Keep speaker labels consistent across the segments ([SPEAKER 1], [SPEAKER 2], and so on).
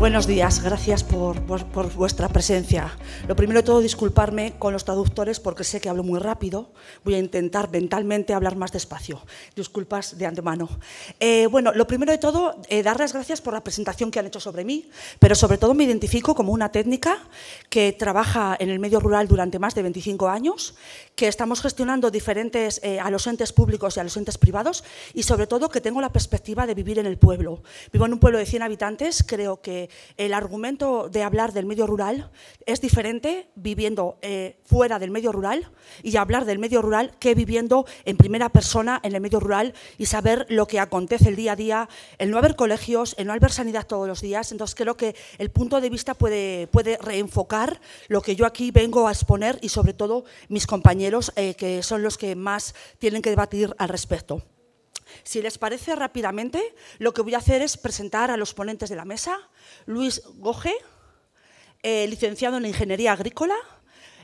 [SPEAKER 1] Buenos días, gracias por, vuestra presencia. Lo primero de todo, disculparme con los traductores porque sé que hablo muy rápido. Voy a intentar mentalmente hablar más despacio. Disculpas de antemano. Eh, bueno, lo primero de todo, eh, dar las gracias por la presentación que han hecho sobre mí, pero sobre todo me identifico como una técnica que trabaja en el medio rural durante más de 25 años, que estamos gestionando diferentes eh, a los entes públicos y a los entes privados y sobre todo que tengo la perspectiva de vivir en el pueblo. Vivo en un pueblo de 100 habitantes, creo que el argumento de hablar del medio rural es diferente viviendo eh, fuera del medio rural y hablar del medio rural que viviendo en primera persona en el medio rural y saber lo que acontece el día a día, el no haber colegios, el no haber sanidad todos los días. Entonces creo que el punto de vista puede, puede reenfocar lo que yo aquí vengo a exponer y sobre todo mis compañeros eh, que son los que más tienen que debatir al respecto. Si les parece rápidamente, lo que voy a hacer es presentar a los ponentes de la mesa. Luis Goje, eh, licenciado en Ingeniería Agrícola,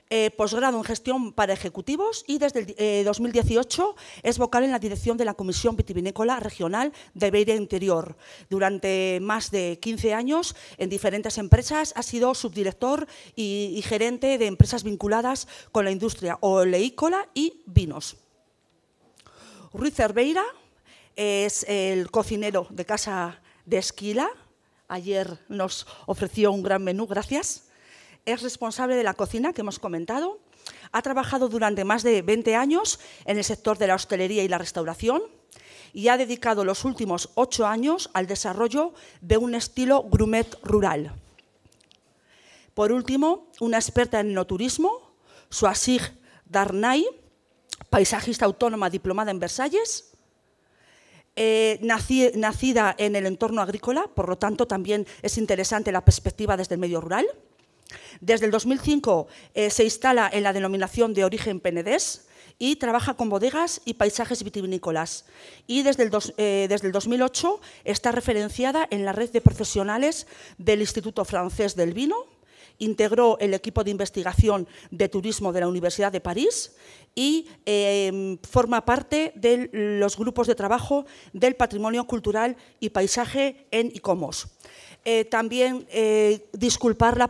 [SPEAKER 1] eh, posgrado en Gestión para Ejecutivos y desde el eh, 2018 es vocal en la dirección de la Comisión Vitivinícola Regional de Beira Interior. Durante más de 15 años en diferentes empresas ha sido subdirector y, y gerente de empresas vinculadas con la industria oleícola y vinos. Ruiz Cerveira es el cocinero de Casa de Esquila. Ayer nos ofreció un gran menú, gracias. Es responsable de la cocina que hemos comentado. Ha trabajado durante más de 20 años en el sector de la hostelería y la restauración y ha dedicado los últimos ocho años al desarrollo de un estilo grumet rural. Por último, una experta en enoturismo, Suasig Darnay, paisajista autónoma diplomada en Versalles, eh, nacida en el entorno agrícola, por lo tanto también es interesante la perspectiva desde el medio rural. Desde el 2005 eh, se instala en la denominación de origen penedés y trabaja con bodegas y paisajes vitivinícolas. Y desde el, dos- eh, desde el 2008 está referenciada en la red de profesionales del Instituto Francés del Vino, integró el equipo de investigación de turismo de la Universidad de París y eh, forma parte de los grupos de trabajo del patrimonio cultural y paisaje en ICOMOS. Eh, también eh, disculpar la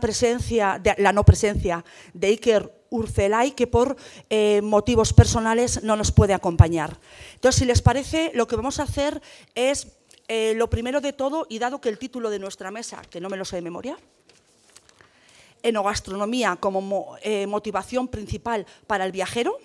[SPEAKER 1] no presencia de Iker Urcelay, que por eh, motivos personales no nos puede acompañar. Entonces, si les parece, lo que vamos a hacer es, eh, lo primero de todo, y dado que el título de nuestra mesa, que no me lo sé de memoria, enogastronomía como mo- eh, motivación principal para el viajero.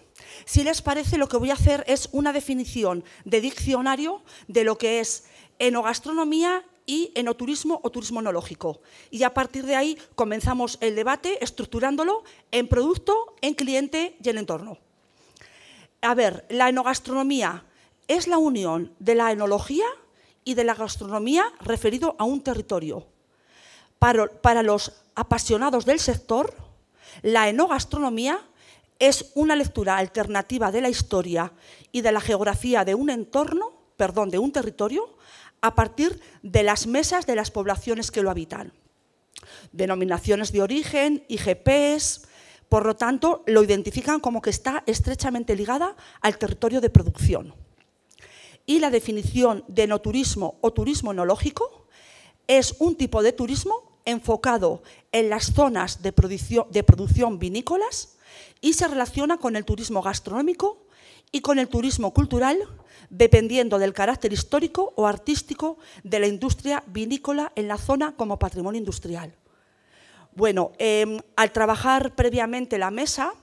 [SPEAKER 1] Si les parece, lo que voy a hacer es una definición de diccionario de lo que es enogastronomía y enoturismo o turismo enológico. Y a partir de ahí comenzamos el debate estructurándolo en producto, en cliente y en entorno. A ver, la enogastronomía es la unión de la enología y de la gastronomía referido a un territorio. Para los apasionados del sector, la enogastronomía es una lectura alternativa de la historia y de la geografía de un entorno, perdón, de un territorio, a partir de las mesas de las poblaciones que lo habitan. Denominaciones de origen, IGPs, por lo tanto, lo identifican como que está estrechamente ligada al territorio de producción. Y la definición de enoturismo o turismo enológico es un tipo de turismo enfocado en las zonas de producción, vinícolas y se relaciona con el turismo gastronómico y con el turismo cultural, dependiendo del carácter histórico o artístico de la industria vinícola en la zona como patrimonio industrial. Bueno, eh, al trabajar previamente la mesa,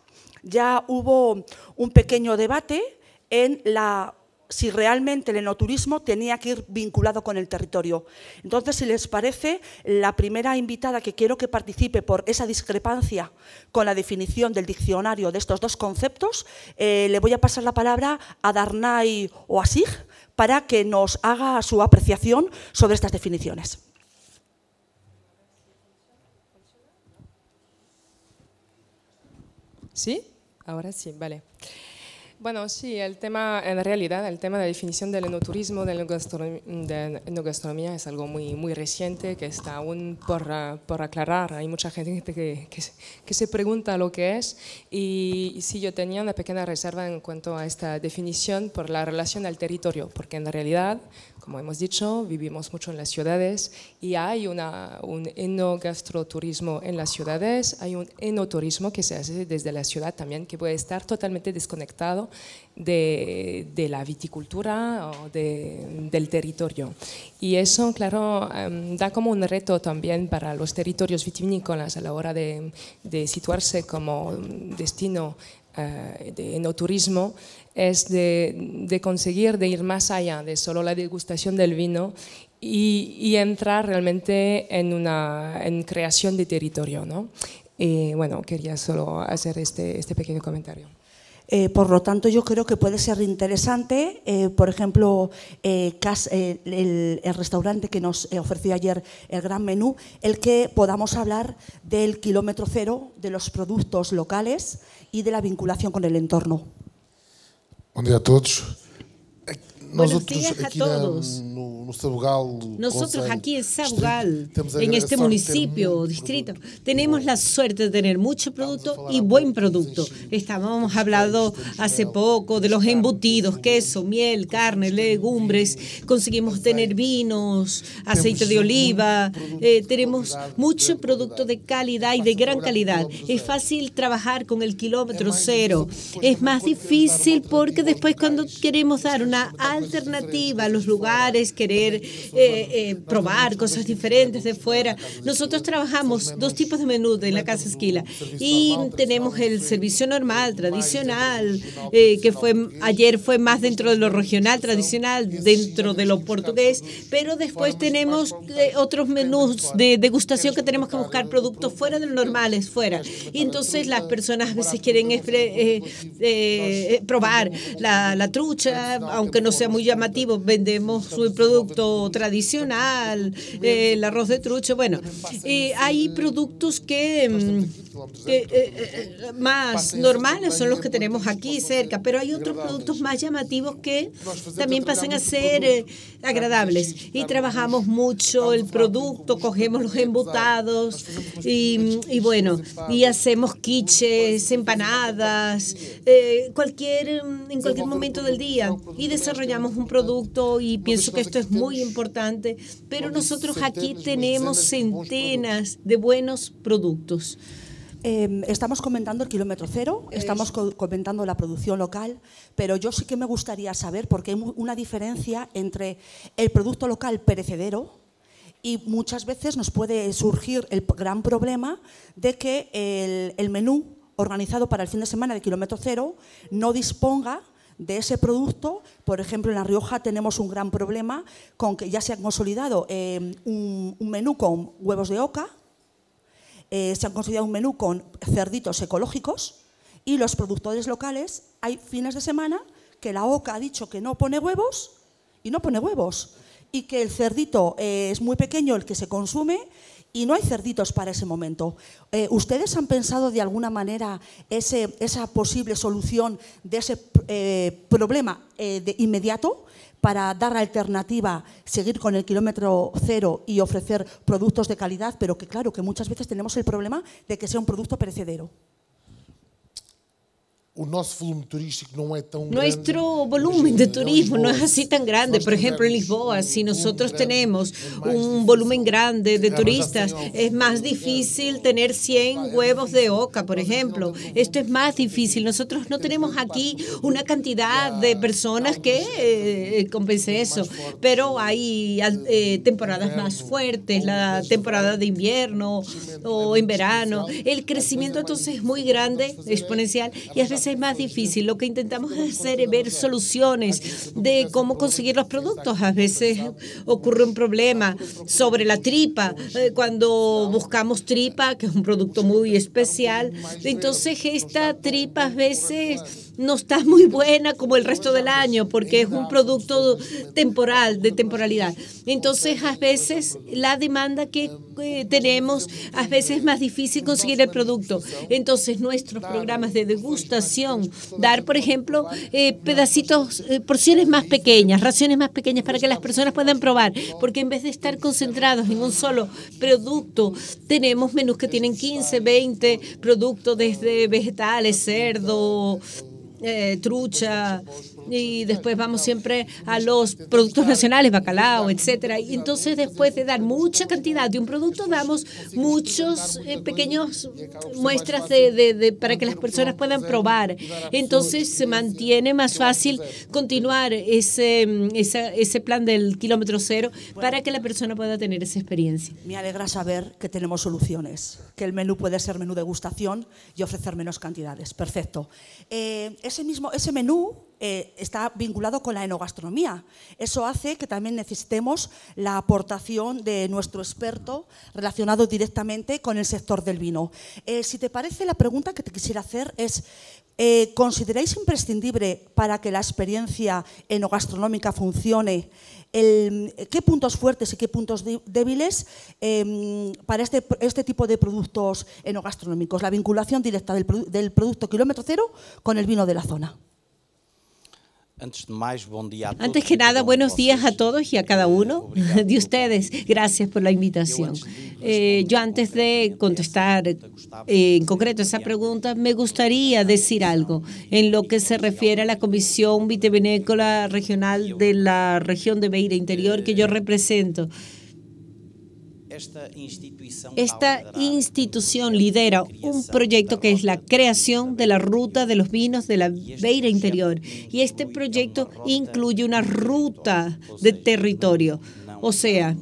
[SPEAKER 1] ya hubo un pequeño debate en la si realmente el enoturismo tenía que ir vinculado con el territorio. Entonces, si les parece, la primera invitada que quiero que participe por esa discrepancia con la definición del diccionario de estos dos conceptos, eh, le voy a pasar la palabra a Darnay o a para que nos haga su apreciación sobre estas definiciones.
[SPEAKER 2] ¿Sí? Ahora sí, vale. Bueno, sí, el tema, en realidad, el tema de la definición del enoturismo, de la enogastronomía, es algo muy, muy reciente que está aún por, por aclarar. Hay mucha gente que, que, se pregunta lo que es y, y sí, yo tenía una pequeña reserva en cuanto a esta definición por la relación al territorio, porque en realidad como hemos dicho, vivimos mucho en las ciudades y hay una, un enogastroturismo en las ciudades, hay un enoturismo que se hace desde la ciudad también, que puede estar totalmente desconectado de, de la viticultura o de, del territorio. Y eso, claro, em, da como un reto también para los territorios vitivinícolas a la hora de, de situarse como destino eh, de enoturismo es de, conseguir de ir más allá de solo la degustación del vino y, entrar realmente en una en creación de territorio. ¿no? Y bueno, quería solo hacer este, este pequeño comentario.
[SPEAKER 1] Eh, por lo tanto, yo creo que puede ser interesante, eh, por ejemplo, el, el, restaurante que nos ofreció ayer el gran menú, el que podamos hablar del kilómetro cero, de los productos locales y de la vinculación con el entorno.
[SPEAKER 3] Bom dia a todos.
[SPEAKER 4] Buenos días a todos. Nosotros aquí en Sabugal, en este municipio o distrito, tenemos la suerte de tener mucho producto y buen producto. Estábamos hablando hace poco de los embutidos, queso, miel, carne, legumbres. Conseguimos tener vinos, aceite de oliva. Eh, tenemos mucho producto de calidad y de gran calidad. Es fácil trabajar con el kilómetro cero. Es más difícil porque después cuando queremos dar una alternativa los lugares, querer eh, eh, probar cosas diferentes de fuera. Nosotros trabajamos dos tipos de menú en la Casa Esquila y tenemos el servicio normal, tradicional, eh, que fue ayer fue más dentro de lo regional, tradicional, dentro de lo portugués, pero después tenemos otros menús de degustación que tenemos que buscar productos fuera de lo normales, fuera. Y entonces las personas a veces quieren probar la, la trucha, aunque no sea muy llamativo, vendemos su producto tradicional, eh, el arroz de trucho, bueno, eh, hay productos que, mm, eh, más normales son los que tenemos aquí cerca, pero hay otros productos más llamativos que también pasan a ser agradables. Y trabajamos mucho el producto, cogemos los embutados y, y bueno, y hacemos quiches, empanadas, cualquier, en cualquier momento del día y desarrollamos un producto y pienso que esto es muy importante, pero nosotros aquí tenemos centenas de buenos productos.
[SPEAKER 1] Em, estamos comentando el kilómetro cero, estamos comentando la producción local, pero yo sí que me gustaría saber, porque hay una diferencia entre el producto local perecedero y muchas veces nos puede surgir el gran problema de que el, el menú organizado para el fin de semana de kilómetro cero no disponga de ese producto. Por ejemplo, en La Rioja tenemos un gran problema con que ya se ha consolidado eh, un, menú con huevos de oca, eh, se ha consolidado un menú con cerditos ecológicos y los productores locales hay fines de semana que la oca ha dicho que no pone huevos y no pone huevos y que el cerdito eh, es muy pequeño el que se consume y no hay cerditos para ese momento. Eh, ¿Ustedes han pensado de alguna manera esa posible solución de ese eh, problema eh, de inmediato para dar alternativa, seguir con el kilómetro cero y ofrecer productos de calidad, pero que claro, que muchas veces tenemos el problema de que sea un producto perecedero?
[SPEAKER 4] Nuestro volumen de turismo no es así tan grande. Por ejemplo, en Lisboa, si nosotros tenemos un volumen grande de turistas, es más difícil tener 100 huevos de oca, por ejemplo. Esto es más difícil. Nosotros no tenemos aquí una cantidad de personas que eh, compense eso, pero hay eh, temporadas más fuertes, la temporada de invierno o en verano. El crecimiento entonces es muy grande, exponencial, y a veces es más difícil. Lo que intentamos hacer es ver soluciones de cómo conseguir los productos. A veces ocurre un problema sobre la tripa. Eh, cuando buscamos tripa, que es un producto muy especial, entonces esta tripa a veces no está muy buena como el resto del año porque es un producto temporal, de temporalidad. Entonces, a veces la demanda que tenemos, a veces es más difícil conseguir el producto. Entonces, nuestros programas de degustación, dar, por ejemplo, eh, pedacitos, eh, porciones más pequeñas, raciones más pequeñas para que las personas puedan probar, porque en vez de estar concentrados en un solo producto, tenemos menús que tienen 15, 20 productos desde vegetales, cerdo, eh, trucha, y después vamos siempre a los productos nacionales, bacalao, etcétera. Y entonces después de dar mucha cantidad de un producto, damos muchos eh, pequeños muestras de, para que las personas puedan probar. Entonces se mantiene más fácil continuar ese, ese plan del kilómetro cero para que la persona pueda tener esa experiencia.
[SPEAKER 1] Me alegra saber que tenemos soluciones, que el menú puede ser menú degustación y ofrecer menos cantidades. Perfecto. Eh, ese mismo ese menú eh, está vinculado con la enogastronomía. Eso hace que también necesitemos la aportación de nuestro experto relacionado directamente con el sector del vino. Eh, si te parece, la pregunta que te quisiera hacer es, eh, ¿consideráis imprescindible para que la experiencia enogastronómica funcione? ¿Qué puntos fuertes y qué puntos débiles em, para este, este, tipo de productos enogastronómicos? La vinculación directa del producto kilómetro cero con el vino de la zona.
[SPEAKER 4] Antes que nada, buenos días a todos y a cada uno de ustedes. Gracias por la invitación. Eh, yo antes de contestar eh, en concreto esa pregunta, me gustaría decir algo en lo que se refiere a la Comisión Vitivinícola Regional de la región de Beira Interior que yo represento. Esta institución lidera un proyecto que es la creación de la ruta de los vinos de la Beira Interior. Y este proyecto incluye una ruta de territorio. O sea,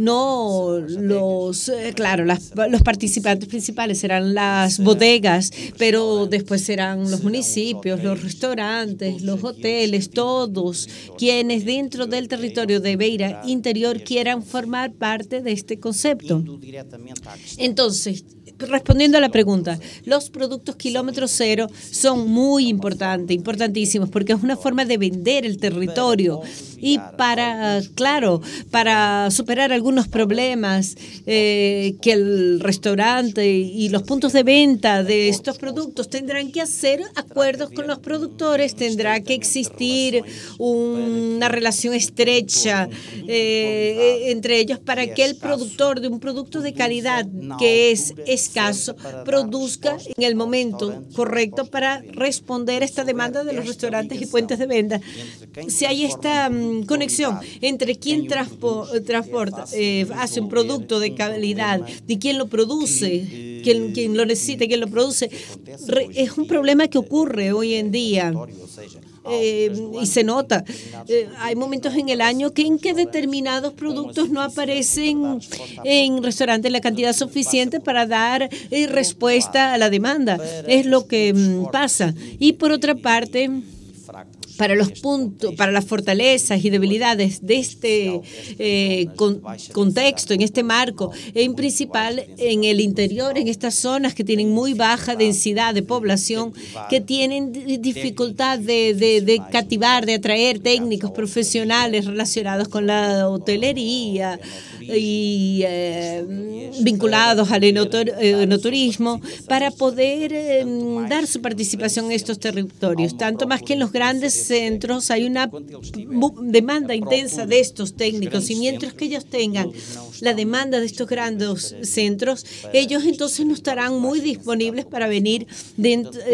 [SPEAKER 4] no los, eh, claro, los participantes principales serán las bodegas, pero después serán los municipios, los restaurantes, los hoteles, todos quienes dentro del territorio de Beira Interior quieran formar parte de este concepto. Entonces, respondiendo a la pregunta, los productos kilómetro cero son muy importantes, importantísimos, porque es una forma de vender el territorio y para, claro, para superar algunos problemas eh, que el restaurante y los puntos de venta de estos productos tendrán que hacer acuerdos con los productores, tendrá que existir una relación estrecha eh, entre ellos para que el productor de un producto de calidad que es escaso produzca en el momento correcto para responder a esta demanda de los restaurantes y puentes de venta. Si hay esta mm, conexión entre quien transporta, eh, hace un producto de calidad, de quién lo produce, quién, quién lo necesita, quién lo produce, es un problema que ocurre hoy en día. Eh, y se nota. Eh, hay momentos en el año que en que determinados productos no aparecen en restaurantes la cantidad suficiente para dar respuesta a la demanda. Es lo que mm, pasa. Y por otra parte, para los puntos, para las fortalezas y debilidades de este eh, contexto, en este marco, en principal en el interior, en estas zonas que tienen muy baja densidad de población, que tienen dificultad de, de, de cativar, de atraer técnicos profesionales relacionados con la hotelería, y eh, vinculados al enoturismo para poder eh, dar su participación en estos territorios. Tanto más que en los grandes centros hay una demanda intensa de estos técnicos y mientras que ellos tengan la demanda de estos grandes centros, ellos entonces no estarán muy disponibles para venir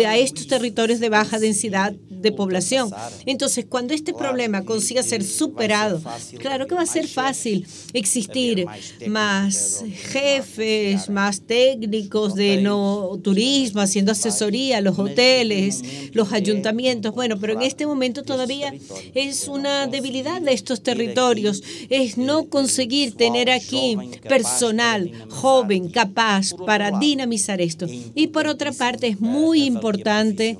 [SPEAKER 4] a estos territorios de baja densidad de población. Entonces, cuando este problema consiga ser superado, claro que va a ser fácil existir más jefes, más técnicos de no turismo, haciendo asesoría a los hoteles, los ayuntamientos. Bueno, pero en este momento todavía es una debilidad de estos territorios, es no conseguir tener aquí personal joven, capaz para dinamizar esto. Y por otra parte, es muy importante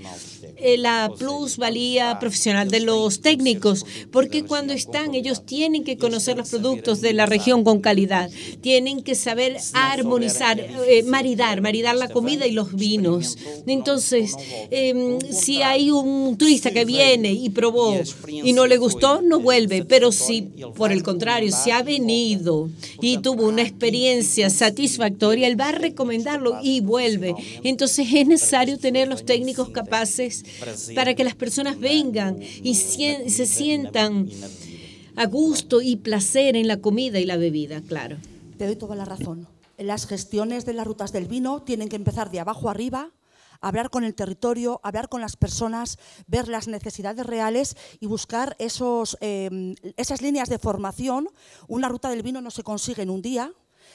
[SPEAKER 4] eh, la plusvalía profesional de los técnicos, porque cuando están ellos tienen que conocer los productos de la región con calidad, tienen que saber armonizar, eh, maridar, maridar la comida y los vinos. Entonces, em, si hay un turista que viene y probó y no le gustó, no vuelve, pero si por el contrario, si ha venido y tuvo una experiencia satisfactoria, él va a recomendarlo y vuelve. Entonces es necesario tener los técnicos capaces para que las personas vengan y se sientan a gusto y placer en la comida y la bebida, claro.
[SPEAKER 1] Te doy toda la razón. Las gestiones de las rutas del vino tienen que empezar de abajo arriba, hablar con el territorio, hablar con las personas, ver las necesidades reales y buscar esos, em, esas líneas de formación. Una ruta del vino no se consigue en un día,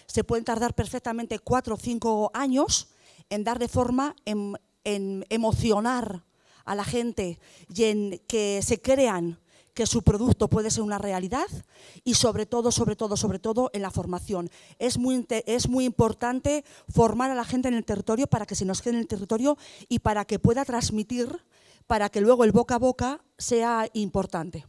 [SPEAKER 1] se pueden tardar perfectamente cuatro o cinco años en darle forma, en, en emocionar a la gente y en que se crean que su producto puede ser una realidad y sobre todo, sobre todo, sobre todo en la formación. Es muy, es muy importante formar a la gente en el territorio para que se nos quede en el territorio y para que pueda transmitir, para que luego el boca a boca sea importante.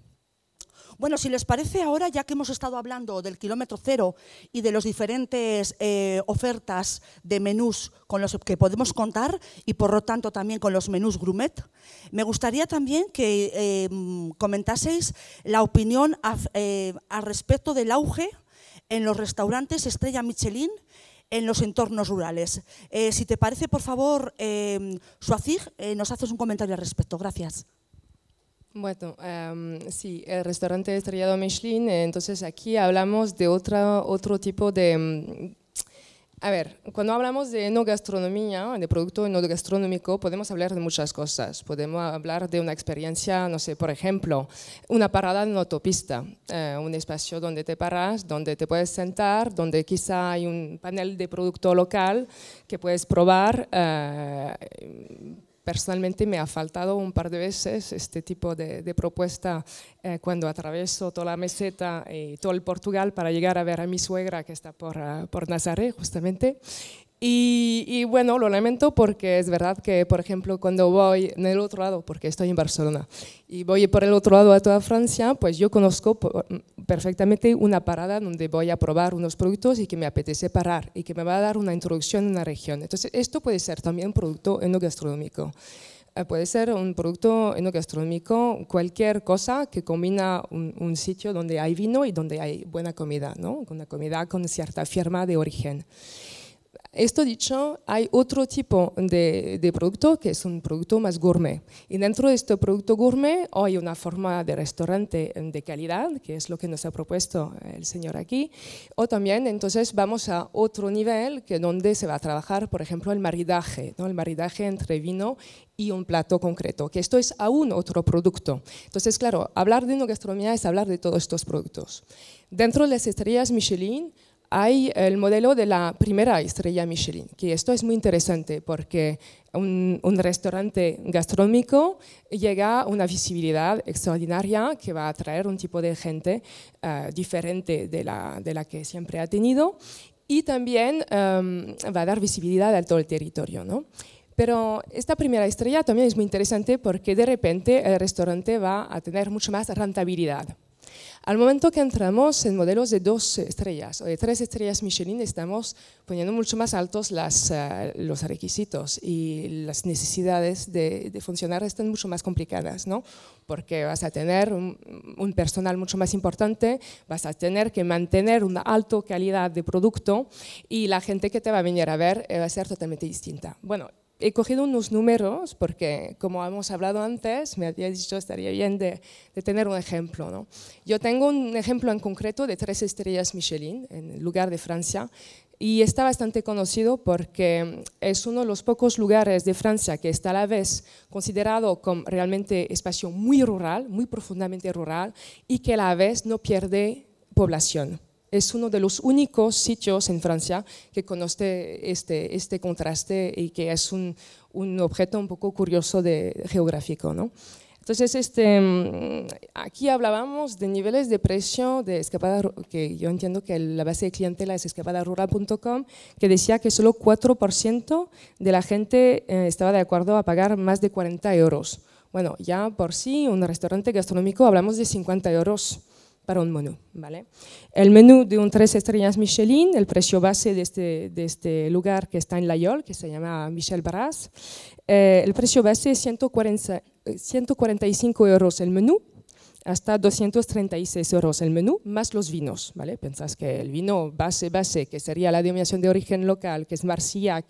[SPEAKER 1] Bueno, si les parece ahora, ya que hemos estado hablando del kilómetro cero y de las diferentes eh, ofertas de menús con los que podemos contar y por lo tanto también con los menús Grumet, me gustaría también que em, comentaseis la opinión eh, al respecto del auge en los restaurantes Estrella Michelin en los entornos rurales. Eh, si te parece, por favor, eh, Suazig, nos haces un comentario al respecto. Gracias.
[SPEAKER 2] Bueno, em, sí, el restaurante estrellado Michelin, entonces aquí hablamos de otra, otro tipo de... Em, a ver, cuando hablamos de enogastronomía, de producto enogastronómico, podemos hablar de muchas cosas. Podemos hablar de una experiencia, no sé, por ejemplo, una parada en una autopista, eh, un espacio donde te paras, donde te puedes sentar, donde quizá hay un panel de producto local que puedes probar. Eh, personalmente me ha faltado un par de veces este tipo de, propuesta eh, cuando atraveso toda la meseta y todo el Portugal para llegar a ver a mi suegra que está por, uh, por Nazaré justamente y, bueno, lo lamento porque es verdad que, por ejemplo, cuando voy en el otro lado, porque estoy en Barcelona, y voy por el otro lado a toda Francia, pues yo conozco perfectamente una parada donde voy a probar unos productos y que me apetece parar y que me va a dar una introducción en una región. Entonces, esto puede ser también producto enogastronómico. Eh, puede ser un producto enogastronómico, cualquier cosa que combina un, un, sitio donde hay vino y donde hay buena comida, ¿no? una comida con cierta firma de origen. Esto dicho, hay otro tipo de, producto que es un producto más gourmet. Y dentro de este producto gourmet hay una forma de restaurante de calidad, que es lo que nos ha propuesto el señor aquí. O también, entonces, vamos a otro nivel, que donde se va a trabajar, por ejemplo, el maridaje, ¿no? el maridaje entre vino y un plato concreto, que esto es aún otro producto. Entonces, claro, hablar de una gastronomía es hablar de todos estos productos. Dentro de las estrellas Michelin, hay el modelo de la primera estrella Michelin, que esto es muy interesante porque un, restaurante gastronómico llega a una visibilidad extraordinaria que va a atraer un tipo de gente eh, diferente de la, de la, que siempre ha tenido y también em, va a dar visibilidad a todo el territorio. ¿no? Pero esta primera estrella también es muy interesante porque de repente el restaurante va a tener mucho más rentabilidad. Al momento que entramos en modelos de dos estrellas o de tres estrellas Michelin, estamos poniendo mucho más altos eh, los requisitos y las necesidades de, funcionar están mucho más complicadas, ¿no? porque vas a tener un, personal mucho más importante, vas a tener que mantener una alta calidad de producto y la gente que te va a venir a ver eh, va a ser totalmente distinta. Bueno, he cogido unos números porque, como hemos hablado antes, me había dicho estaría bien de, tener un ejemplo. ¿no? Yo tengo un ejemplo en concreto de tres estrellas Michelin en el lugar de Francia y está bastante conocido porque es uno de los pocos lugares de Francia que está a la vez considerado como realmente espacio muy rural, muy profundamente rural y que a la vez no pierde población es uno de los únicos sitios en Francia que conoce este, este contraste y que es un, un objeto un poco curioso de, geográfico. ¿no? Entonces, este, mm, aquí hablábamos de niveles de precio de escapada, que yo entiendo que la base de clientela es escapadarural.com, que decía que solo 4% de la gente eh, estaba de acuerdo a pagar más de 40 euros Bueno, ya por sí, un restaurante gastronómico hablamos de 50 euros para un menú. ¿vale? El menú de un tres estrellas Michelin, el precio base de este, de este lugar que está en La Yole, que se llama Michel Barras, eh, el precio base es 140, 145 euros el menú, hasta 236 euros el menú, más los vinos. ¿vale? Pensás que el vino base, base, que sería la denominación de origen local, que es Marcillac,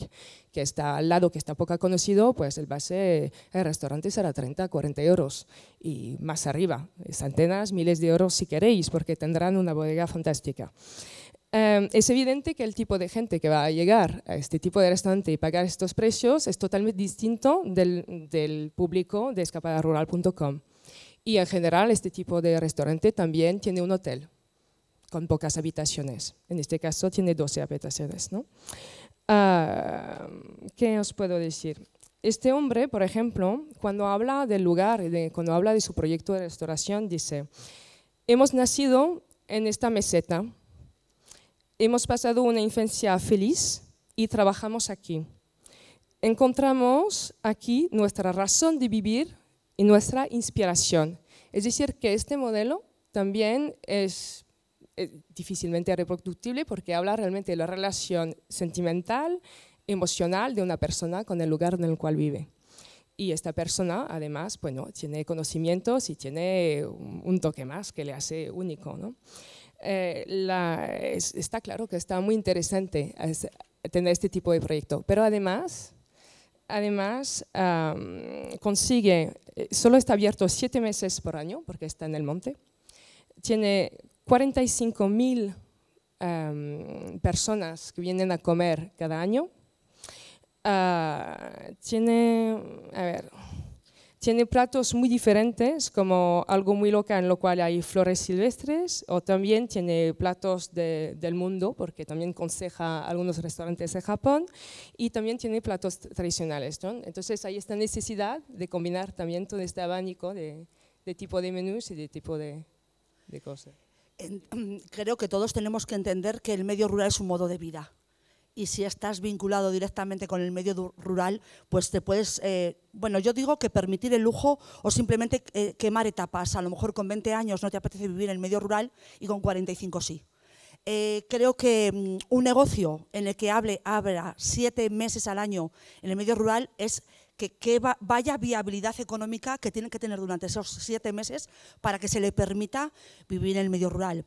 [SPEAKER 2] que está al lado, que está poco conocido, pues el base, el restaurante será 30, 40 euros. Y más arriba, centenas, miles de euros si queréis, porque tendrán una bodega fantástica. Em, es evidente que el tipo de gente que va a llegar a este tipo de restaurante y pagar estos precios es totalmente distinto del, del público de escapadarural.com. Y en general este tipo de restaurante también tiene un hotel con pocas habitaciones. En este caso tiene 12 habitaciones. ¿no? Ah, ¿Qué os puedo decir? Este hombre, por ejemplo, cuando habla del lugar, cuando habla de su proyecto de restauración, dice, hemos nacido en esta meseta, hemos pasado una infancia feliz y trabajamos aquí. Encontramos aquí nuestra razón de vivir y nuestra inspiración. Es decir, que este modelo también es, difícilmente reproductible porque habla realmente de la relación sentimental, emocional de una persona con el lugar en el cual vive. Y esta persona, además, bueno, tiene conocimientos y tiene un toque más que le hace único. ¿no? Eh, está claro que está muy interesante tener este tipo de proyecto, pero además además consigue, eh, solo está abierto siete meses por año, porque está en el monte, tiene 45 mil personas que vienen a comer cada año, ah, tiene, a ver, tiene platos muy diferentes, como algo muy local en lo cual hay flores silvestres, o también tiene platos del mundo, porque también aconseja algunos restaurantes de Japón, y también tiene platos tradicionales. Entonces hay esta necesidad de combinar también todo este abanico de, tipo de menús y de tipo de, de cosas.
[SPEAKER 1] Creo que todos tenemos que entender que el medio rural es un modo de vida y si estás vinculado directamente con el medio rural, pues te puedes, eh, bueno, yo digo que permitir el lujo o simplemente eh, quemar etapas. A lo mejor con 20 años no te apetece vivir en el medio rural y con 45 sí. Eh, creo que mm, un negocio en el que hable, abra siete meses al año en el medio rural es que, que vaya viabilidad económica que tiene que tener durante esos siete meses para que se le permita vivir en el medio rural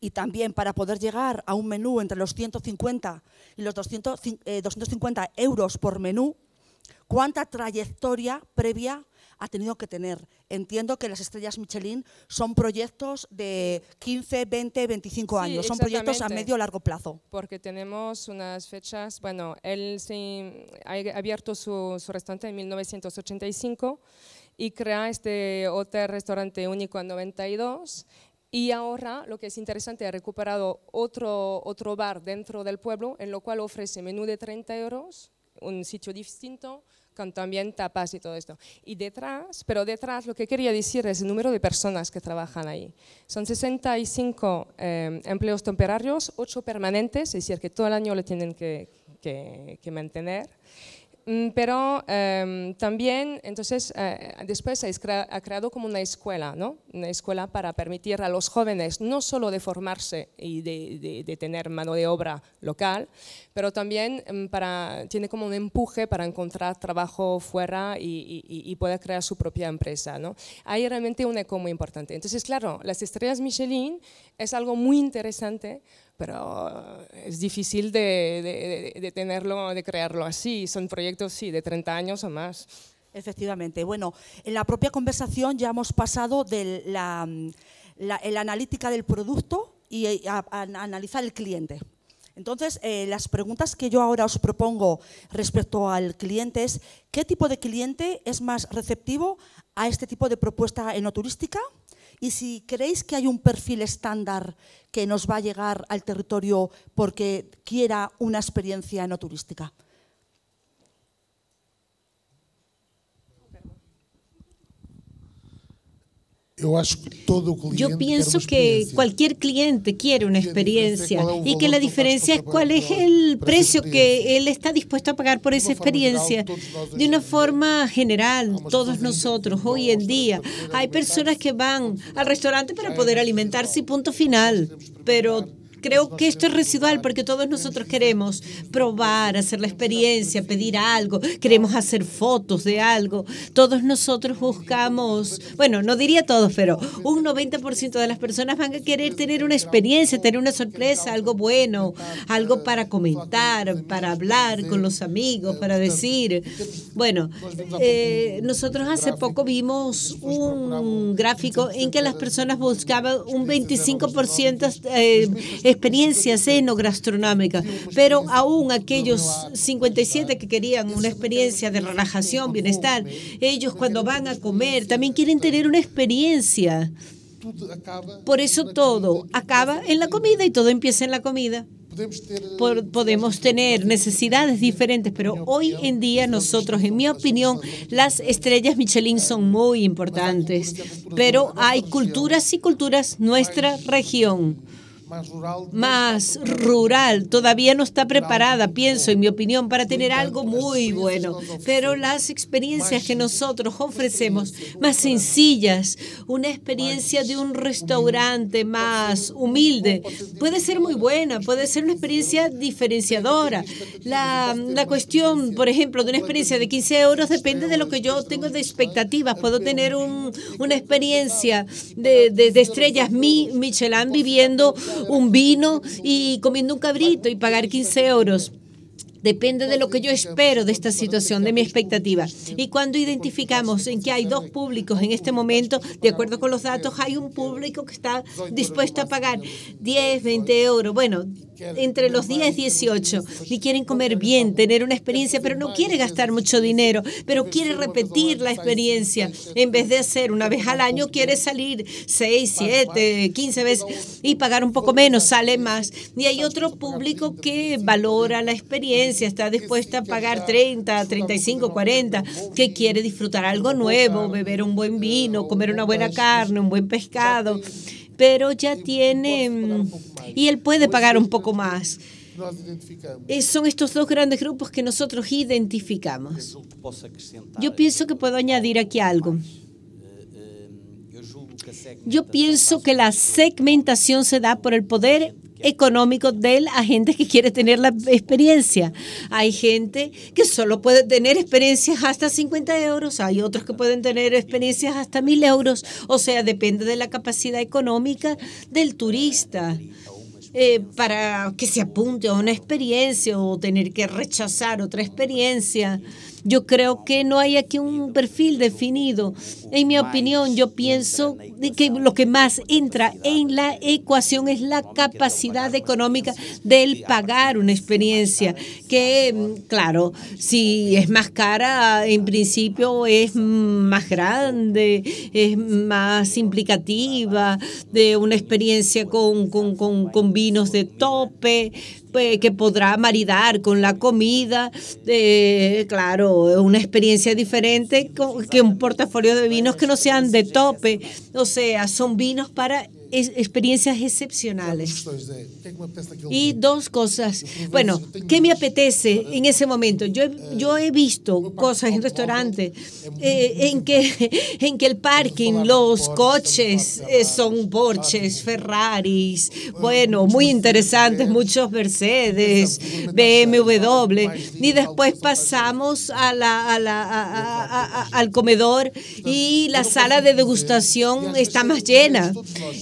[SPEAKER 1] y también para poder llegar a un menú entre los 150 y los 250 eh, euros por menú, ¿cuánta trayectoria previa ha tenido que tener? Entiendo que las estrellas Michelin son proyectos de 15, 20, 25 años, son proyectos a medio o largo plazo.
[SPEAKER 2] Porque tenemos unas fechas, bueno, él ha abierto su, su restaurante en 1985 y crea este hotel-restaurante único en 92 y ahora lo que es interesante, ha recuperado otro, otro bar dentro del pueblo, en lo cual ofrece menú de 30 euros, un sitio distinto, con también tapas y todo esto. Y detrás, pero detrás lo que quería decir es el número de personas que trabajan ahí. Son 65 eh, empleos temporarios, 8 permanentes, es decir, que todo el año lo tienen que, que, que mantener. Mm, pero em, también, entonces, eh, después ha creado como una escuela, ¿no? Una escuela para permitir a los jóvenes no solo de formarse y de, de, tener mano de obra local, pero también em, para, tiene como un empuje para encontrar trabajo fuera y, y, poder crear su propia empresa, ¿no? Hay realmente un eco muy importante. Entonces, claro, las estrellas Michelin es algo muy interesante pero es difícil de, de, tenerlo, de crearlo así. Son proyectos, sí, de 30 años o más.
[SPEAKER 1] Efectivamente. Bueno, en la propia conversación ya hemos pasado de la, analítica del producto y a, analizar el cliente. Entonces, eh, las preguntas que yo ahora os propongo respecto al cliente es, ¿qué tipo de cliente es más receptivo a este tipo de propuesta enoturística? Y si creéis que hay un perfil estándar que nos va a llegar al territorio porque quiera una experiencia no turística.
[SPEAKER 4] Yo pienso que cualquier cliente quiere una experiencia y que la diferencia es cuál es el precio que él está dispuesto a pagar por esa experiencia. De una forma general, todos nosotros hoy en día. hay personas que van al restaurante para poder alimentarse y punto final, pero Creo que esto es residual porque todos nosotros queremos probar, hacer la experiencia, pedir algo, queremos hacer fotos de algo. Todos nosotros buscamos, bueno, no diría todos, pero un 90% de las personas van a querer tener una experiencia, tener una sorpresa, algo bueno, algo para comentar, para hablar con los amigos, para decir. Bueno, eh, nosotros hace poco vimos un gráfico en que las personas buscaban un 25% eh, experiencias enogastronómicas, pero aún aquellos 57 que querían una experiencia de relajación, bienestar, ellos cuando van a comer también quieren tener una experiencia. Por eso todo acaba en la comida y todo empieza en la comida. Podemos tener necesidades diferentes, pero hoy en día nosotros, en mi opinión, las estrellas Michelin son muy importantes, pero hay culturas y culturas, nuestra región más rural, todavía no está preparada, pienso, en mi opinión, para tener algo muy bueno. Pero las experiencias que nosotros ofrecemos, más sencillas, una experiencia de un restaurante más humilde, puede ser muy buena, puede ser una experiencia diferenciadora. La, la cuestión, por ejemplo, de una experiencia de 15 euros depende de lo que yo tengo de expectativas. Puedo tener un, una experiencia de, de, de estrellas mi, Michelin viviendo un vino y comiendo un cabrito y pagar 15 euros. Depende de lo que yo espero de esta situación, de mi expectativa. Y cuando identificamos en que hay dos públicos en este momento, de acuerdo con los datos, hay un público que está dispuesto a pagar 10, 20 euros. Bueno, entre los 10 y 18 y quieren comer bien, tener una experiencia, pero no quiere gastar mucho dinero, pero quiere repetir la experiencia. En vez de hacer una vez al año, quiere salir 6, 7, 15 veces y pagar un poco menos, sale más. Y hay otro público que valora la experiencia, está dispuesta a pagar 30, 35, 40, que quiere disfrutar algo nuevo, beber un buen vino, comer una buena carne, un buen pescado pero ya tiene mm, y él puede pagar un poco más. Eh, son estos dos grandes grupos que nosotros identificamos. Yo pienso que puedo añadir aquí algo. Yo pienso que la segmentación se da por el poder económico del agente que quiere tener la experiencia. Hay gente que solo puede tener experiencias hasta 50 euros, hay otros que pueden tener experiencias hasta 1000 euros, o sea, depende de la capacidad económica del turista. Eh, para que se apunte a una experiencia o tener que rechazar otra experiencia. Yo creo que no hay aquí un perfil definido. En mi opinión, yo pienso que lo que más entra en la ecuación es la capacidad económica del pagar una experiencia, que mm, claro, si es más cara, en principio es más grande, es más implicativa, de una experiencia con, con, con vinos de tope, pues, que podrá maridar con la comida, eh, claro, una experiencia diferente que un portafolio de vinos que no sean de tope, o sea, son vinos para experiencias excepcionales. Y dos cosas. Bueno, ¿qué me apetece en ese momento? Yo, yo he visto cosas en restaurantes eh, en, que, en que el parking, los coches eh, son Porsches, Ferraris, bueno, muy interesantes, muchos Mercedes, BMW. Y después pasamos a la, a la, al comedor y la sala de degustación está más llena.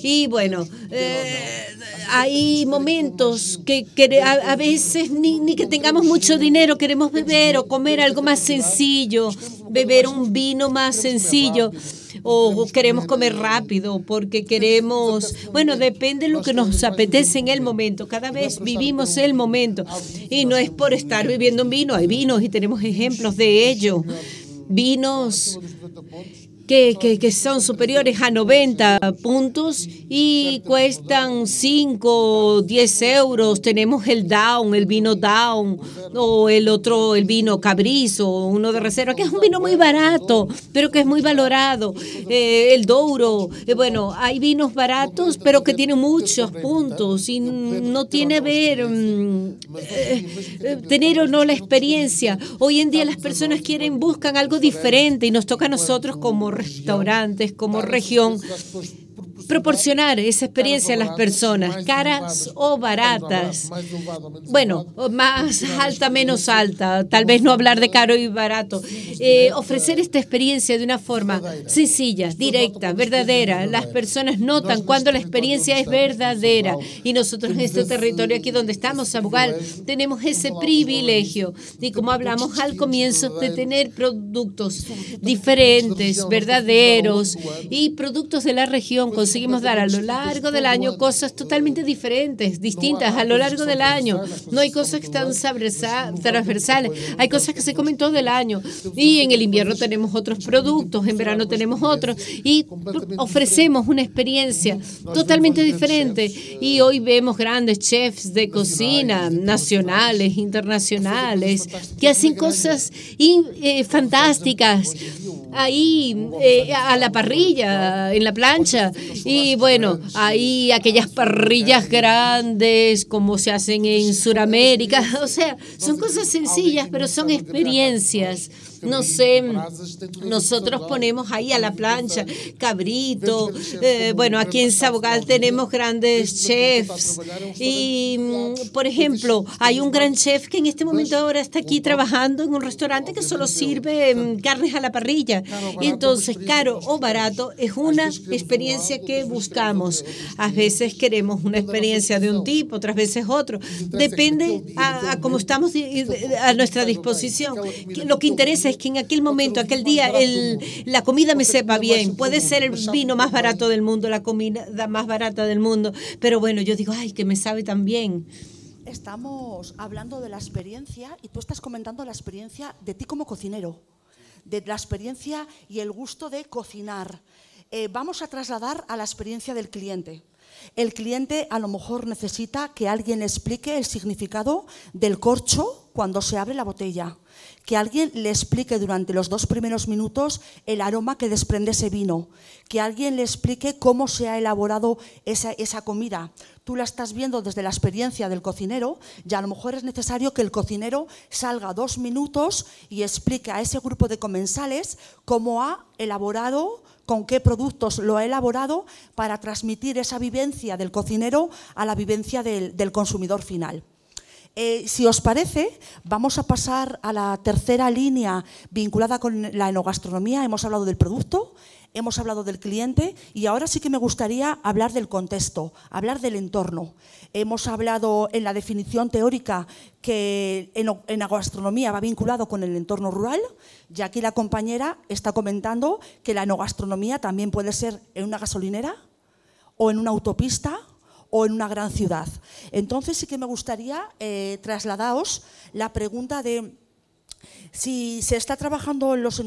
[SPEAKER 4] Y y bueno, eh, hay momentos que, a, veces ni, ni, que tengamos mucho dinero, queremos beber o comer algo más sencillo, beber un vino más sencillo o queremos comer rápido porque queremos, bueno, depende de lo que nos apetece en el momento. Cada vez vivimos el momento y no es por estar viviendo un vino, hay vinos y tenemos ejemplos de ello. Vinos que, que, son superiores a 90 puntos y cuestan 5, 10 euros. Tenemos el Down, el vino Down, o el otro, el vino Cabrizo, uno de reserva, que es un vino muy barato, pero que es muy valorado. Eh, el Douro, eh, bueno, hay vinos baratos, pero que tienen muchos puntos y no tiene ver mm, eh, tener o no la experiencia. Hoy en día las personas quieren, buscan algo diferente y nos toca a nosotros como restaurantes, como región, proporcionar esa experiencia a las personas, caras o baratas. Bueno, más alta, menos alta, tal vez no hablar de caro y barato. Eh, ofrecer esta experiencia de una forma sencilla, directa, verdadera. Las personas notan cuando la experiencia es verdadera. Y nosotros en este territorio aquí donde estamos, Sabugal, tenemos ese privilegio. Y como hablamos al comienzo, de tener productos diferentes, verdaderos y productos de la región con conseguimos dar a lo largo del año cosas totalmente diferentes, distintas a lo largo del año. No hay cosas que están transversales, hay cosas que se comen todo el año. Y en el invierno tenemos otros productos, en verano tenemos otros y ofrecemos una experiencia totalmente diferente. Y hoy vemos grandes chefs de cocina nacionales, internacionales, que hacen cosas eh, fantásticas ahí eh, a la parrilla, en la plancha. Y bueno, ahí aquellas parrillas grandes como se hacen en Sudamérica. O sea, son cosas sencillas, pero son experiencias no sé, nosotros ponemos ahí a la plancha cabrito, eh, bueno, aquí en Sabogal tenemos grandes chefs. y, mm, por ejemplo, hay un gran chef que en este momento ahora está aquí trabajando en un restaurante que solo sirve mm, carnes a la parrilla. Y entonces, caro o barato es una experiencia que buscamos. A veces queremos una experiencia de un tipo, otras veces otro. Depende a, cómo estamos a nuestra disposición. Lo que interesa es que en aquel momento, aquel día, el, la comida me sepa bien. Puede ser el vino más barato del mundo, la comida más barata del mundo, pero bueno, yo digo, ay, que me sabe tan bien.
[SPEAKER 1] Estamos hablando de la experiencia y tú estás comentando la experiencia de ti como cocinero, de la experiencia y el gusto de cocinar. Eh, vamos a trasladar a la experiencia del cliente. El cliente a lo mejor necesita que alguien explique el significado del corcho cuando se abre la botella que alguien le explique durante los dos primeros minutos el aroma que desprende ese vino, que alguien le explique cómo se ha elaborado esa, esa comida. Tú la estás viendo desde la experiencia del cocinero y a lo mejor es necesario que el cocinero salga dos minutos y explique a ese grupo de comensales cómo ha elaborado con qué productos lo ha elaborado para transmitir esa vivencia del cocinero a la vivencia del consumidor final. Eh, si os parece, vamos a pasar a la tercera línea vinculada con la enogastronomía. Hemos hablado del producto, hemos hablado del cliente y ahora sí que me gustaría hablar del contexto, hablar del entorno. Hemos hablado en la definición teórica que en, enogastronomía va vinculado con el entorno rural y aquí la compañera está comentando que la enogastronomía también puede ser en una gasolinera o en una autopista o en una gran ciudad. Entonces sí que me gustaría eh, trasladaros la pregunta de si se está trabajando en los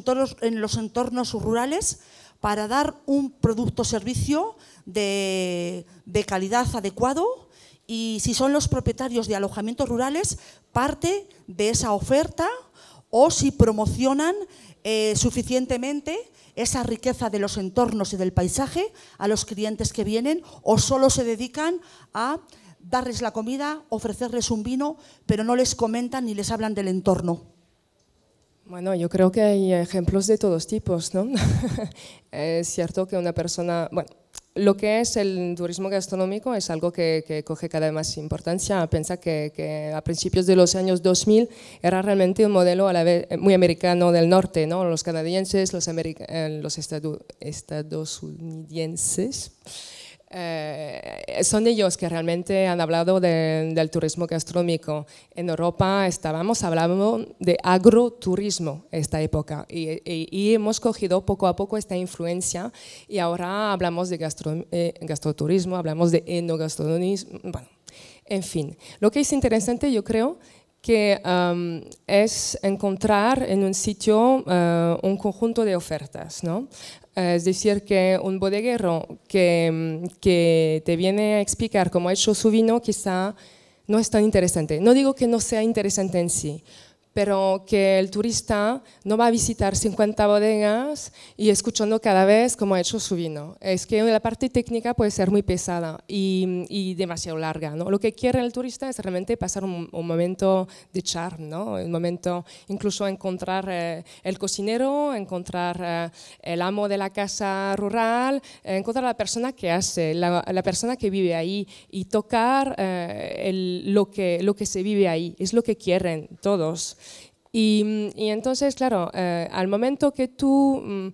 [SPEAKER 1] entornos, rurales para dar un producto o servicio de, calidad adecuado y si son los propietarios de alojamientos rurales parte de esa oferta o si promocionan eh, suficientemente esa riqueza de los entornos y del paisaje a los clientes que vienen o solo se dedican a darles la comida, ofrecerles un vino, pero no les comentan ni les hablan del entorno.
[SPEAKER 2] Bueno, yo creo que hay ejemplos de todos tipos, ¿no? es cierto que una persona, bueno, lo que es el turismo gastronómico es algo que, coge cada vez más importancia. Piensa que, a principios de los años 2000 era realmente un modelo a la vez muy americano del norte, ¿no? Los canadienses, los, eh, los estadounidenses eh, son ellos que realmente han hablado del turismo gastronómico. En Europa estábamos hablando de agroturismo esta época y, hemos cogido poco a poco esta influencia y ahora hablamos de gastro, eh, gastroturismo, hablamos de enogastronomismo, bueno, en fin. Lo que es interesante yo creo que um, es encontrar en un sitio uh, un conjunto de ofertas. ¿no? Es decir, que un bodeguero que, que te viene a explicar cómo ha hecho su vino quizá no es tan interesante. No digo que no sea interesante en sí, pero que el turista no va a visitar 50 bodegas y escuchando cada vez cómo ha hecho su vino. Es que la parte técnica puede ser muy pesada y, demasiado larga. ¿no? Lo que quiere el turista es realmente pasar un, momento de charm, ¿no? un momento incluso encontrar eh, el cocinero, encontrar eh, el amo de la casa rural, eh, encontrar la persona que hace, la, persona que vive ahí y tocar lo, que, lo que se vive ahí. Es lo que quieren todos. Y, entonces, claro, eh, al momento que tú, mm,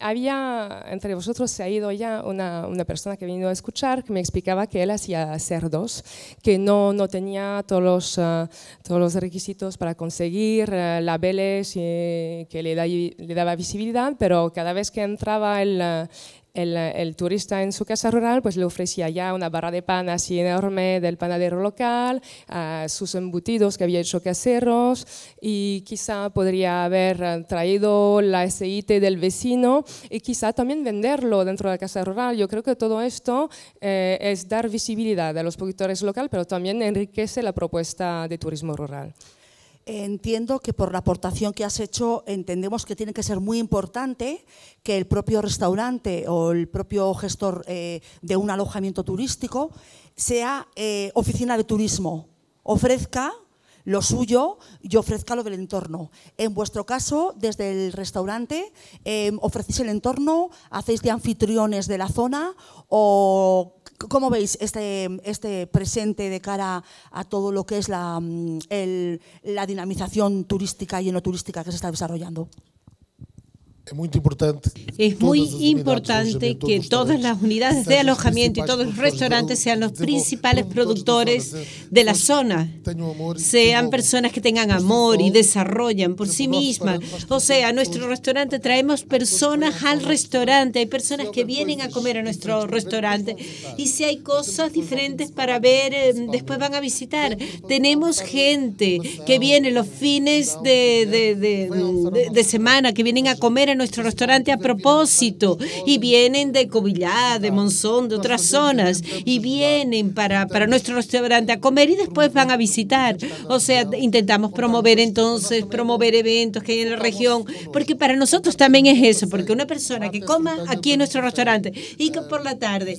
[SPEAKER 2] había, entre vosotros se ha ido ya una, una, persona que vino a escuchar, que me explicaba que él hacía cerdos, que no, no tenía todos los, eh, todos los requisitos para conseguir uh, labeles que le, da, le, daba visibilidad, pero cada vez que entraba el el, turista en su casa rural pues le ofrecía ya una barra de pan así enorme del panadero local, sus embutidos que había hecho caseros y quizá podría haber traído la aceite del vecino y quizá también venderlo dentro de la casa rural. Yo creo que todo esto eh, es dar visibilidad a los productores locales, pero también enriquece la propuesta de turismo rural.
[SPEAKER 1] Entiendo que por la aportación que has hecho entendemos que tiene que ser muy importante que el propio restaurante o el propio gestor eh, de un alojamiento turístico sea eh, oficina de turismo, ofrezca lo suyo y ofrezca lo del entorno. En vuestro caso, desde el restaurante, eh, ¿ofrecéis el entorno? ¿Hacéis de anfitriones de la zona? ¿O cómo veis este, este presente de cara a todo lo que es la, mm, la dinamización turística y enoturística que se está desarrollando?
[SPEAKER 3] Es muy importante.
[SPEAKER 4] Es muy importante que todas las unidades de alojamiento y todos los restaurantes sean los principales productores de la zona. Sean personas que tengan amor y desarrollan por sí mismas. O sea, a nuestro restaurante traemos personas al restaurante. Hay personas que vienen a comer a nuestro restaurante. Y si hay cosas diferentes para ver, eh, después van a visitar. Tenemos gente que viene los fines de, de, de semana, que vienen a comer en nuestro restaurante a propósito y vienen de Covillá, de Monzón, de otras zonas y vienen para, para nuestro restaurante a comer y después van a visitar. O sea, intentamos promover entonces, promover eventos que hay en la región, porque para nosotros también es eso, porque una persona que coma aquí en nuestro restaurante y que por la tarde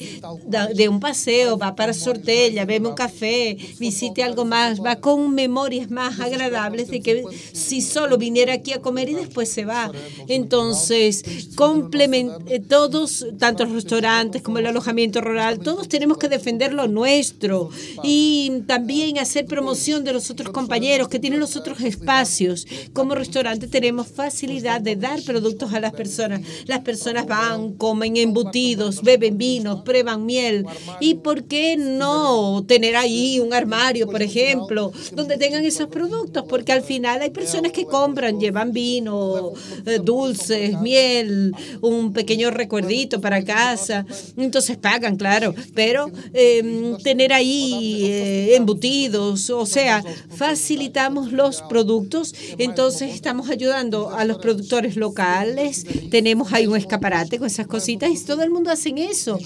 [SPEAKER 4] de un paseo va para Sortella, bebe un café, visite algo más, va con memorias más agradables de que si solo viniera aquí a comer y después se va. Entonces, entonces, eh, todos, tanto los restaurantes como el alojamiento rural, todos tenemos que defender lo nuestro y también hacer promoción de los otros compañeros que tienen los otros espacios. Como restaurante tenemos facilidad de dar productos a las personas. Las personas van, comen embutidos, beben vinos, prueban miel. ¿Y por qué no tener ahí un armario, por ejemplo, donde tengan esos productos? Porque al final hay personas que compran, llevan vino, eh, dulce, miel, un pequeño recuerdito para casa. Entonces pagan, claro, pero em, tener ahí eh, embutidos, o sea, facilitamos los productos, entonces estamos ayudando a los productores locales, tenemos ahí un escaparate con esas cositas y todo el mundo hace eso.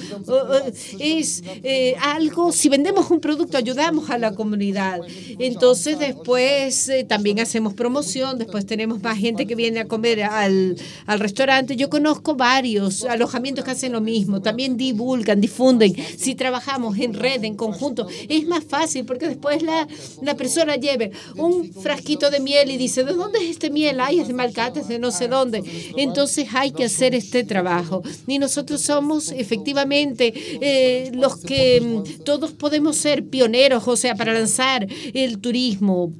[SPEAKER 4] Es eh, algo, si vendemos un producto, ayudamos a la comunidad. Entonces después eh, también hacemos promoción, después tenemos más gente que viene a comer al, al restaurante. Yo conozco varios alojamientos que hacen lo mismo, también divulgan, difunden. Si trabajamos en red, en conjunto, es más fácil porque después la, la persona lleve un frasquito de miel y dice, ¿de dónde es este miel? Ay, es de Malcate, es de no sé dónde. Entonces hay que hacer este trabajo. Y nosotros somos efectivamente eh, los que mm, todos podemos ser pioneros, o sea, para lanzar el turismo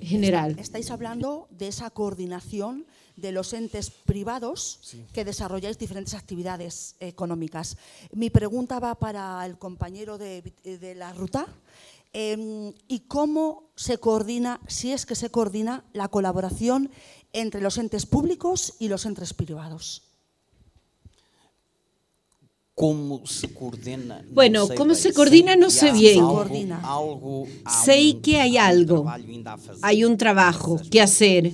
[SPEAKER 4] general.
[SPEAKER 1] Estáis hablando de esa coordinación de los entes privados que desarrolláis diferentes actividades económicas. Mi pregunta va para el compañero de, la ruta. Em, ¿Y cómo se coordina, si es que se coordina, la colaboración entre los entes públicos y los entes privados?
[SPEAKER 5] ¿Cómo se coordina?
[SPEAKER 4] Bueno, ¿cómo se coordina? No sé bien. Sé que hay algo, hay un trabajo que hacer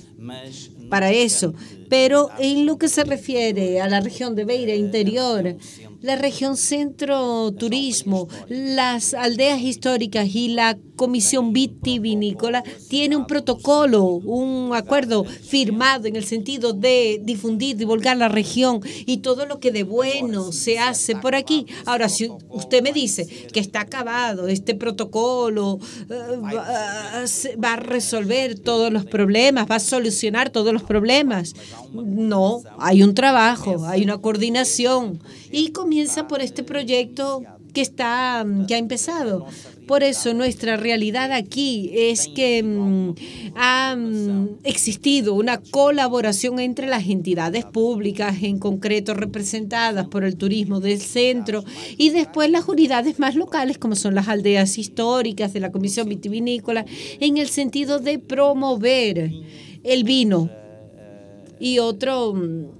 [SPEAKER 4] para eso. Pero en lo que se refiere a la región de Beira Interior, la región Centro Turismo, las aldeas históricas y la Comisión Vitivinícola tiene un protocolo, un acuerdo firmado en el sentido de difundir, divulgar la región y todo lo que de bueno se hace por aquí. Ahora, si usted me dice que está acabado este protocolo, eh, va a resolver todos los problemas, va a solucionar todos los problemas. No, hay un trabajo, hay una coordinación y comienza por este proyecto que está que ha empezado. Por eso nuestra realidad aquí es que mm, ha mm, existido una colaboración entre las entidades públicas, en concreto representadas por el turismo del centro, y después las unidades más locales, como son las aldeas históricas de la Comisión Vitivinícola, en el sentido de promover el vino y otro mm,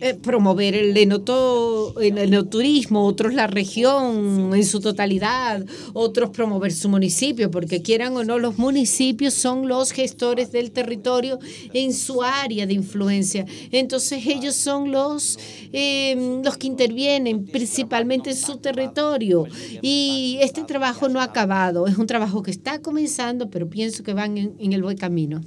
[SPEAKER 4] eh, promover el, enoto, el enoturismo, otros la región en su totalidad, otros promover su municipio, porque quieran o no, los municipios son los gestores del territorio en su área de influencia. Entonces ellos son los, em, los que intervienen principalmente en su territorio. Y este trabajo no ha acabado, es un trabajo que está comenzando, pero pienso que van en el buen camino.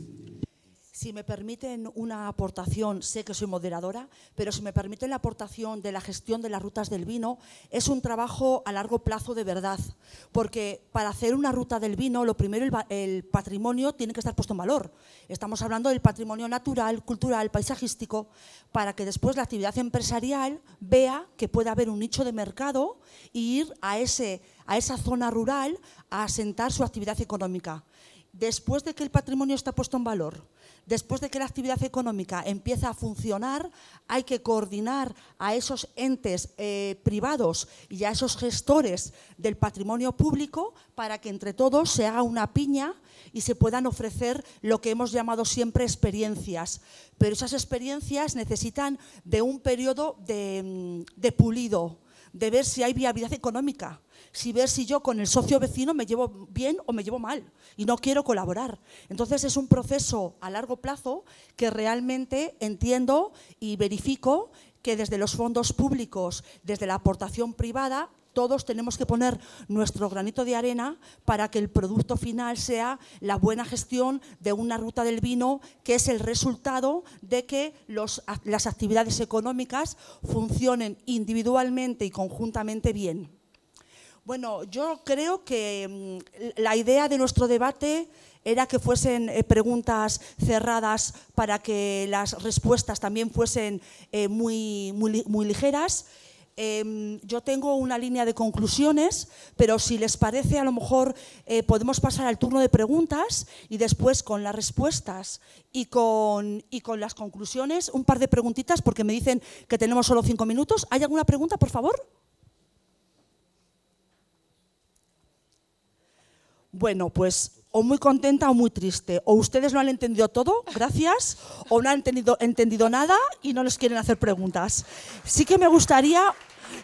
[SPEAKER 1] Si me permiten una aportación, sé que soy moderadora, pero si me permiten la aportación de la gestión de las rutas del vino, es un trabajo a largo plazo de verdad, porque para hacer una ruta del vino, lo primero, el, patrimonio tiene que estar puesto en valor. Estamos hablando del patrimonio natural, cultural, paisajístico, para que después la actividad empresarial vea que puede haber un nicho de mercado e ir a, ese, a esa zona rural a asentar su actividad económica. Después de que el patrimonio está puesto en valor, después de que la actividad económica empieza a funcionar, hay que coordinar a esos entes eh, privados y a esos gestores del patrimonio público para que entre todos se haga una piña y se puedan ofrecer lo que hemos llamado siempre experiencias. Pero esas experiencias necesitan de un periodo de, mm, de pulido, de ver si hay viabilidad económica si ver si yo con el socio vecino me llevo bien o me llevo mal y no quiero colaborar. Entonces es un proceso a largo plazo que realmente entiendo y verifico que desde los fondos públicos, desde la aportación privada, todos tenemos que poner nuestro granito de arena para que el producto final sea la buena gestión de una ruta del vino, que es el resultado de que las actividades económicas funcionen individualmente y conjuntamente bien. Bueno, yo creo que mm, la idea de nuestro debate era que fuesen eh, preguntas cerradas para que las respuestas también fuesen eh, muy, muy, ligeras. Em, yo tengo una línea de conclusiones, pero si les parece, a lo mejor eh, podemos pasar al turno de preguntas y después con las respuestas y con, y con las conclusiones, un par de preguntitas, porque me dicen que tenemos solo cinco minutos. ¿Hay alguna pregunta, por favor? Bueno, pues o muy contenta o muy triste. O ustedes no han entendido todo, gracias, o no han entendido, nada y no les quieren hacer preguntas. Sí que me gustaría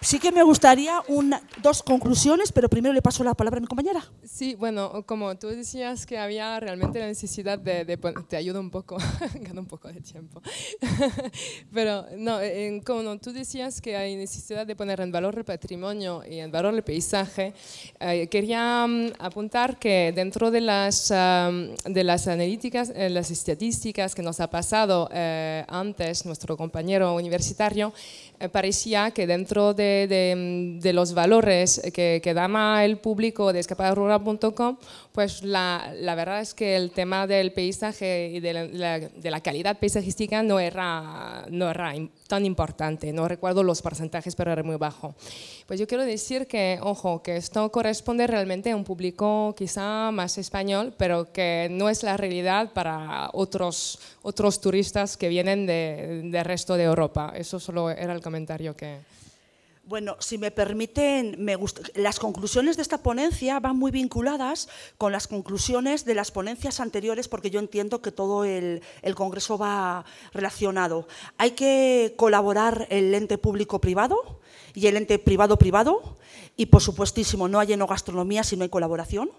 [SPEAKER 1] Sí que me gustaría una, dos conclusiones, pero primero le paso la palabra a mi compañera.
[SPEAKER 2] Sí, bueno, como tú decías que había realmente la necesidad de, te ayudo un poco, gano un poco de tiempo, pero no, como tú decías que hay necesidad de poner en valor el patrimonio y en valor el paisaje, eh, quería mm, apuntar que dentro de las, de las analíticas, eh, las estadísticas que nos ha pasado eh, antes nuestro compañero universitario, parecía que dentro de, de, los valores que, que da el público de escaparural.com, pues la, la, verdad es que el tema del paisaje y de la, de la, calidad paisajística no era, no era tan importante. No recuerdo los porcentajes, pero era muy bajo. Pues yo quiero decir que, ojo, que esto corresponde realmente a un público quizá más español, pero que no es la realidad para otros, otros turistas que vienen del de resto de Europa. Eso solo era el comentario que...
[SPEAKER 1] Bueno, si me permiten, me las conclusiones de esta ponencia van muy vinculadas con las conclusiones de las ponencias anteriores, porque yo entiendo que todo el, Congreso va relacionado. Hay que colaborar el ente público-privado y el ente privado-privado, y por supuestísimo no hay enogastronomía si no hay colaboración.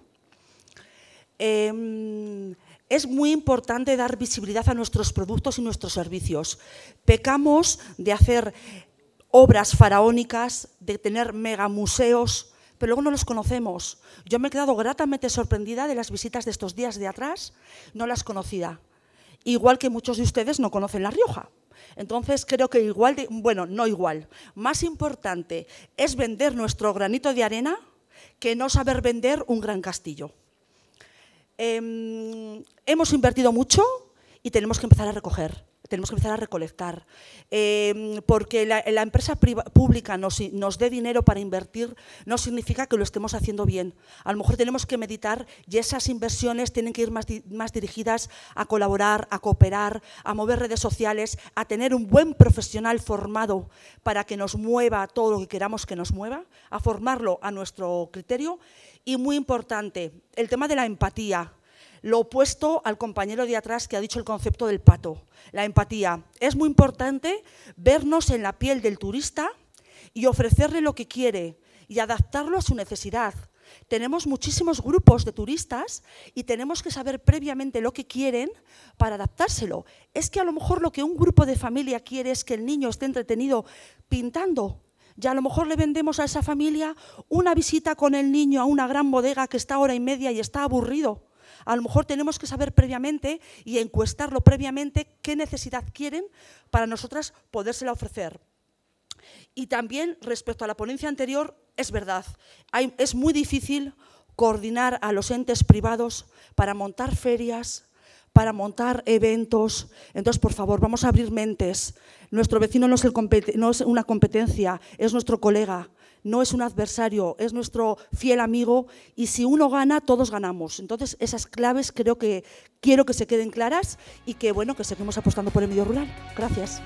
[SPEAKER 1] Em, es muy importante dar visibilidad a nuestros productos y nuestros servicios. Pecamos de hacer obras faraónicas, de tener megamuseos, pero luego no los conocemos. Yo me he quedado gratamente sorprendida de las visitas de estos días de atrás, no las conocía. Igual que muchos de ustedes no conocen La Rioja. Entonces creo que igual, de, bueno, no igual, más importante es vender nuestro granito de arena que no saber vender un gran castillo. Em, hemos invertido mucho y tenemos que empezar a recoger tenemos que empezar a recolectar. Em, porque la, empresa pública nos, dé dinero para invertir no significa que lo estemos haciendo bien. A lo mejor tenemos que meditar y esas inversiones tienen que ir más, más dirigidas a colaborar, a cooperar, a mover redes sociales, a tener un buen profesional formado para que nos mueva todo lo que queramos que nos mueva, a formarlo a nuestro criterio. Y muy importante, el tema de la empatía lo opuesto al compañero de atrás que ha dicho el concepto del pato, la empatía. Es muy importante vernos en la piel del turista y ofrecerle lo que quiere y adaptarlo a su necesidad. Tenemos muchísimos grupos de turistas y tenemos que saber previamente lo que quieren para adaptárselo. Es que a lo mejor lo que un grupo de familia quiere es que el niño esté entretenido pintando. Y a lo mejor le vendemos a esa familia una visita con el niño a una gran bodega que está hora y media y está aburrido a lo mejor tenemos que saber previamente y encuestarlo previamente qué necesidad quieren para nosotras podérsela ofrecer. Y también respecto a la ponencia anterior, es verdad, es muy difícil coordinar a los entes privados para montar ferias, para montar eventos. Entonces, por favor, vamos a abrir mentes. Nuestro vecino no es, no es una competencia, es nuestro colega no es un adversario, es nuestro fiel amigo y si uno gana, todos ganamos. Entonces, esas claves creo que quiero que se queden claras y que, bueno, que seguimos apostando por el medio rural. Gracias.